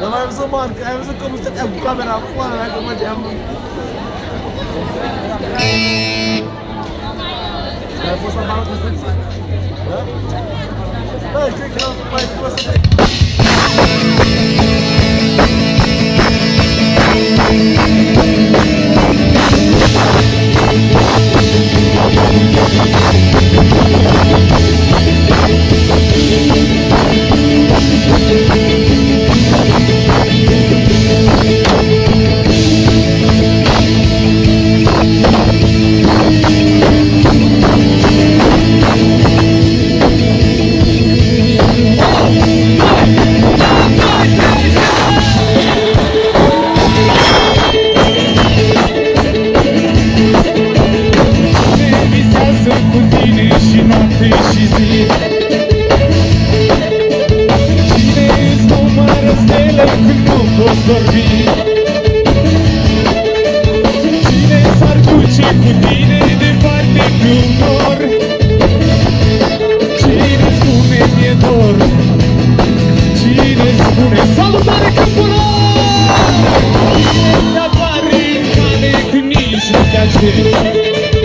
Não é preciso marca, é preciso como se eu câmera fora, né? Como é que é? É, vou só falar com você. Não, chega, mas você... și noapte și zi. Cine îți numără stele când nu poți dormi Cine s-ar duce cu tine departe pe un nor Cine spune mi-e dor? Cine spune salutare câmpurar Cine te apare în cale când nici nu te aștepți